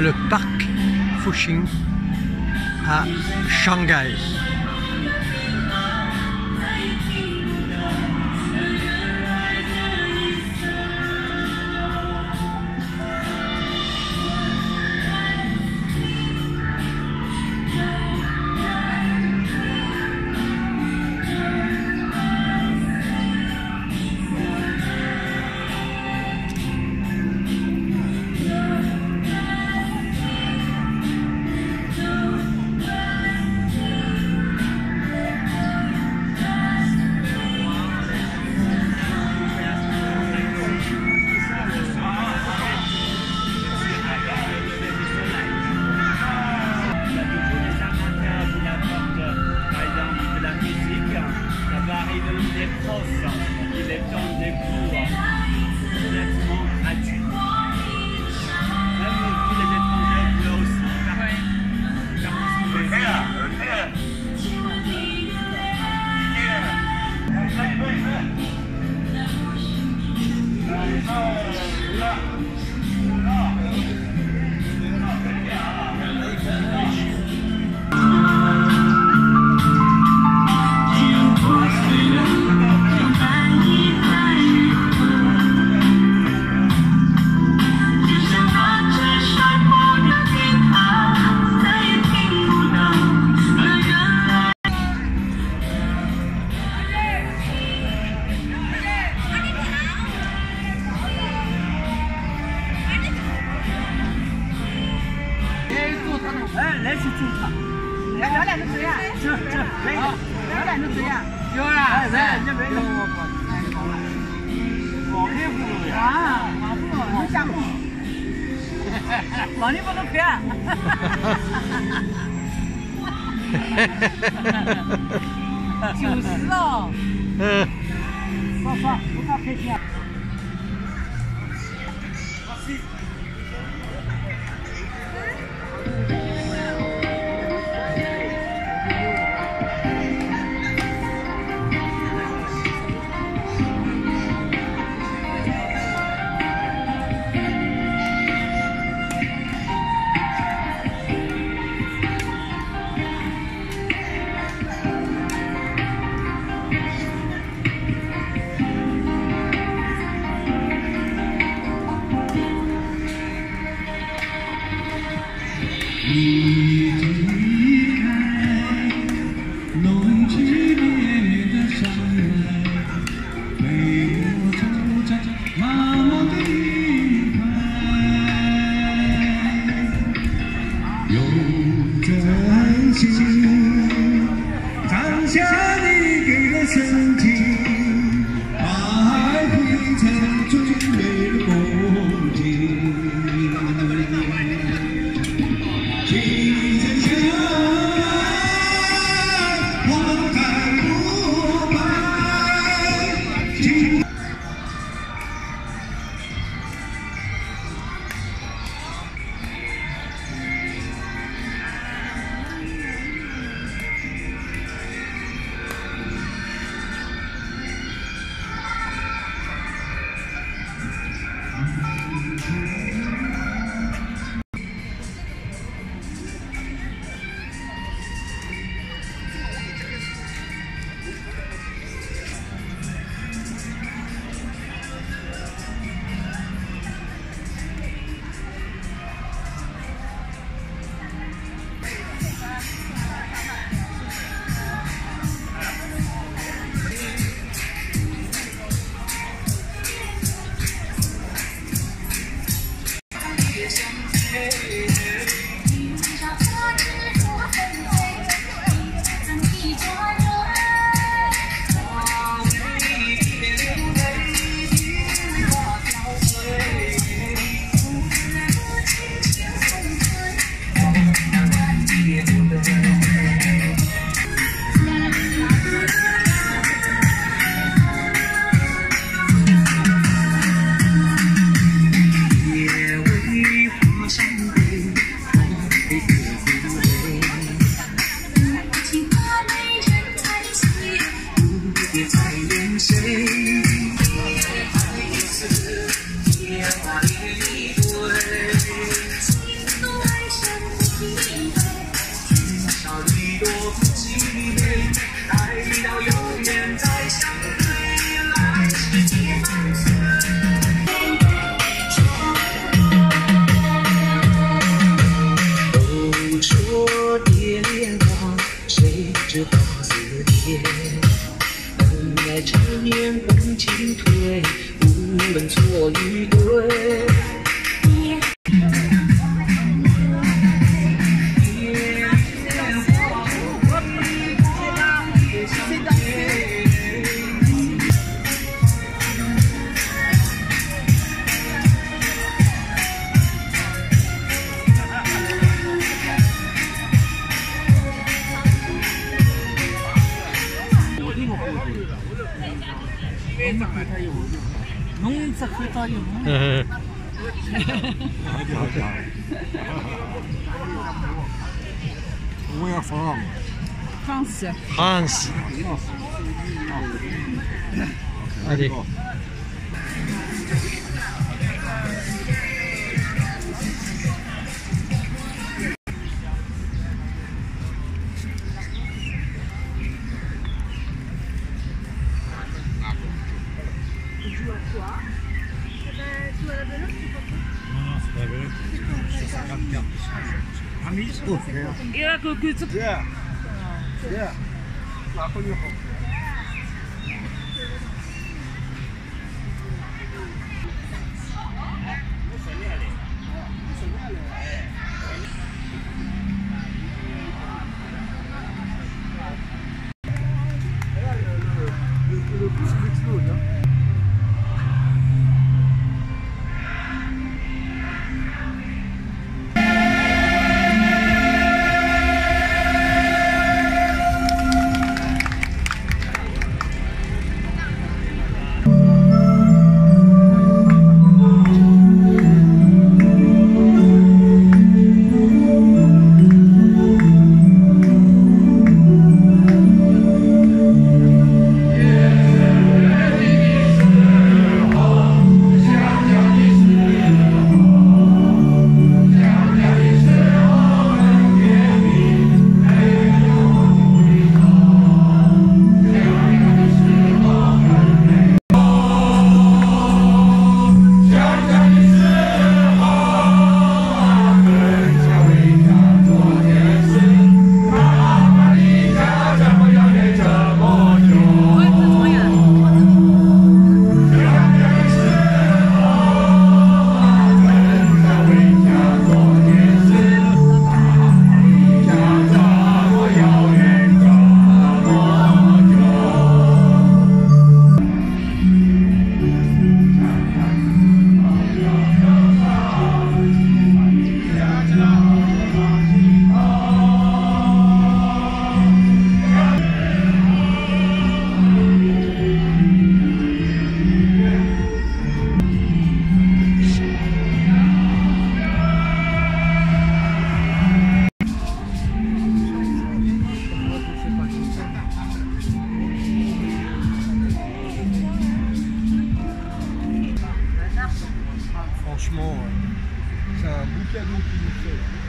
le parc Fuxing à Shanghai. Yeah. 哎来去种菜来两两个谁呀行行可以。两两个谁呀幺二三幺五好开啊老人不能开啊哈哈哈哈哈哈哈哈九十哦嗯好好不怕开心啊。ça fait pas you. Where from? France. France. Allez. Quoi 还没够，一个够够足。c'est un beau cadeau qu'il nous fait.